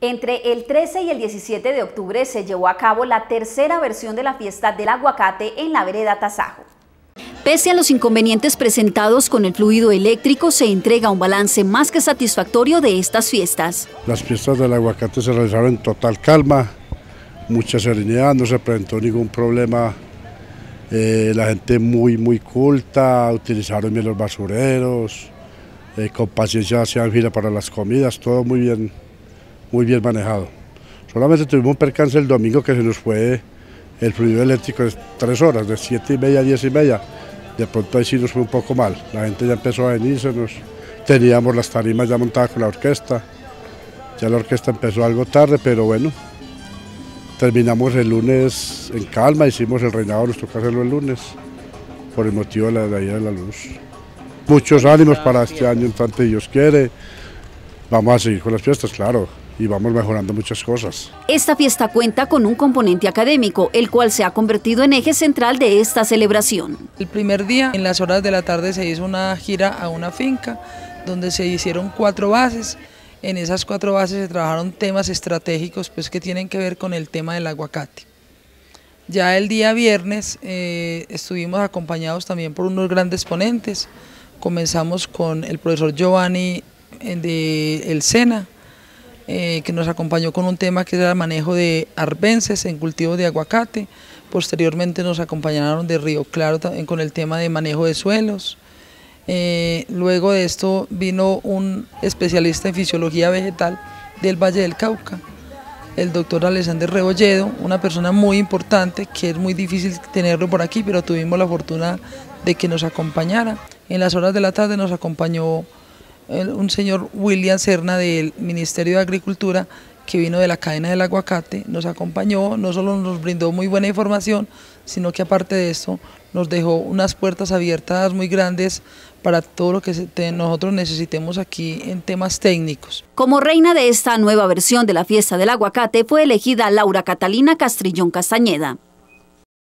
Entre el 13 y el 17 de octubre se llevó a cabo la tercera versión de la fiesta del aguacate en la vereda Tasajo. Pese a los inconvenientes presentados con el fluido eléctrico, se entrega un balance más que satisfactorio de estas fiestas. Las fiestas del aguacate se realizaron en total calma, mucha serenidad, no se presentó ningún problema. Eh, la gente muy, muy culta, utilizaron bien los basureros, eh, con paciencia hacían fila para las comidas, todo muy bien muy bien manejado. Solamente tuvimos un percance el domingo que se nos fue el fluido eléctrico de tres horas, de siete y media a diez y media. De pronto ahí sí nos fue un poco mal. La gente ya empezó a venirse, nos, teníamos las tarimas ya montadas con la orquesta. Ya la orquesta empezó algo tarde, pero bueno, terminamos el lunes en calma, hicimos el reinado, nos tocó hacerlo el lunes, por el motivo de la, de de la luz. Muchos ánimos para este año, en tanto Dios quiere. Vamos a seguir con las fiestas, claro y vamos mejorando muchas cosas. Esta fiesta cuenta con un componente académico, el cual se ha convertido en eje central de esta celebración. El primer día, en las horas de la tarde, se hizo una gira a una finca donde se hicieron cuatro bases. En esas cuatro bases se trabajaron temas estratégicos pues, que tienen que ver con el tema del aguacate. Ya el día viernes eh, estuvimos acompañados también por unos grandes ponentes. Comenzamos con el profesor Giovanni eh, de El Sena, eh, que nos acompañó con un tema que era manejo de arbences en cultivo de aguacate. Posteriormente nos acompañaron de Río Claro también con el tema de manejo de suelos. Eh, luego de esto vino un especialista en fisiología vegetal del Valle del Cauca, el doctor Alexander Rebolledo, una persona muy importante que es muy difícil tenerlo por aquí, pero tuvimos la fortuna de que nos acompañara. En las horas de la tarde nos acompañó un señor William Serna del Ministerio de Agricultura que vino de la cadena del aguacate, nos acompañó, no solo nos brindó muy buena información, sino que aparte de eso nos dejó unas puertas abiertas muy grandes para todo lo que nosotros necesitemos aquí en temas técnicos. Como reina de esta nueva versión de la fiesta del aguacate fue elegida Laura Catalina Castrillón Castañeda.